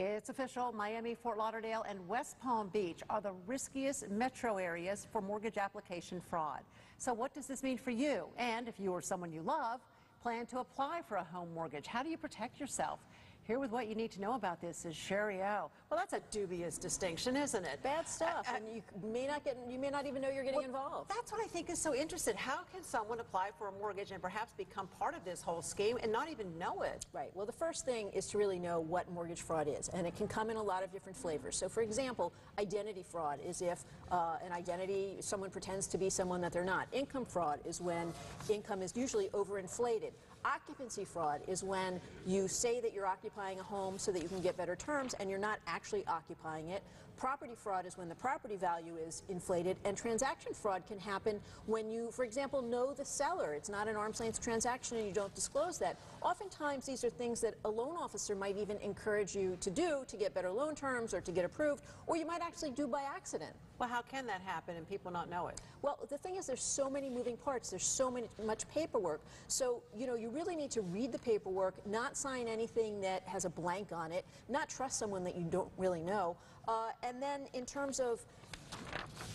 It's official. Miami, Fort Lauderdale, and West Palm Beach are the riskiest metro areas for mortgage application fraud. So, what does this mean for you? And if you or someone you love plan to apply for a home mortgage, how do you protect yourself? Here with what you need to know about this is Shari O. Well, that's a dubious distinction, isn't it? Bad stuff, Uh, uh, and you may not get, you may not even know you're getting involved. That's what I think is so interesting. How can someone apply for a mortgage and perhaps become part of this whole scheme and not even know it? Right. Well, the first thing is to really know what mortgage fraud is, and it can come in a lot of different flavors. So, for example, identity fraud is if uh, an identity, someone pretends to be someone that they're not. Income fraud is when income is usually overinflated. Occupancy fraud is when you say that you're occupying a home so that you can get better terms and you're not actually occupying it. Property fraud is when the property value is inflated. And transaction fraud can happen when you, for example, know the seller. It's not an arm's length transaction and you don't disclose that. Oftentimes, these are things that a loan officer might even encourage you to do to get better loan terms or to get approved, or you might actually do by accident. Well, how can that happen and people not know it? Well, the thing is, there's so many moving parts. There's so many, much paperwork. So, you know, you really need to read the paperwork, not sign anything that has a blank on it, not trust someone that you don't really know. Uh, and then, in terms of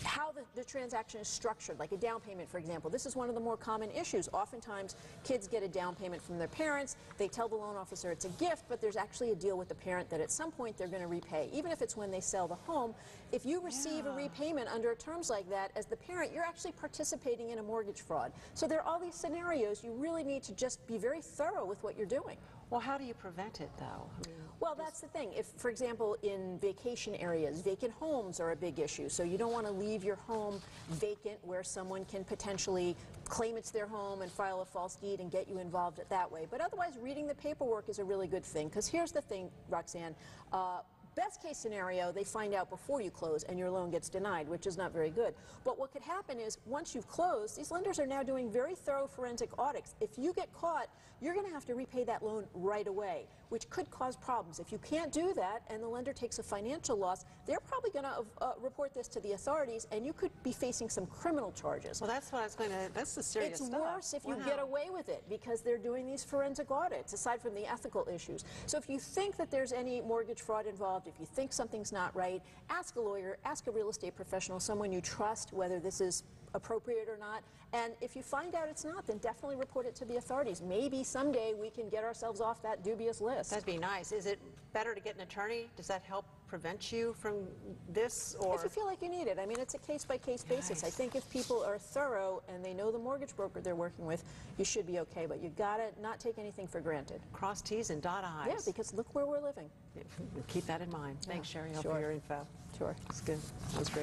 how the, the, transaction is structured, like a down payment, for example. This is one of the more common issues. Oftentimes, kids get a down payment from their parents. They tell the loan officer it's a gift, but there's actually a deal with the parent that at some point they're going to repay, even if it's when they sell the home. If you receive yeah. a repayment under terms like that, as the parent, you're actually participating in a mortgage fraud. So there are all these scenarios. You really need to just be very thorough with what you're doing. Well, how do you prevent it, though? I mean, well, that's the thing. If, for example, in vacation areas, vacant homes are a big issue. So you don't want to leave your home vacant where someone can potentially claim it's their home and file a false deed and get you involved that way. But otherwise, reading the paperwork is a really good thing. Because here's the thing, Roxanne. Uh, Best case scenario, they find out before you close and your loan gets denied, which is not very good. But what could happen is once you've closed, these lenders are now doing very thorough forensic audits. If you get caught, you're going to have to repay that loan right away, which could cause problems. If you can't do that and the lender takes a financial loss, they're probably going to uh, report this to the authorities and you could be facing some criminal charges. Well, that's what I was going to, that's the serious It's stuff. worse if you wow. get away with it because they're doing these forensic audits, aside from the ethical issues. So if you think that there's any mortgage fraud involved, if you think something's not right, ask a lawyer, ask a real estate professional, someone you trust, whether this is appropriate or not. And if you find out it's not, then definitely report it to the authorities. Maybe someday we can get ourselves off that dubious list. That'd be nice. Is it better to get an attorney? Does that help prevent you from this? Or if you feel like you need it, I mean, it's a case-by-case basis. Nice. I think if people are thorough and they know the mortgage broker they're working with, you should be okay. But you've gotta not take anything for granted. cross T's and dot I's. Yeah, because look where we're living. Keep that in mind. Thanks, Yeah, Shari, sure. for your info. Sure. It's good. That was great.